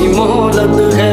सी मोहलत है।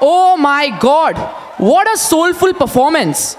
Oh my god, what a soulful performance!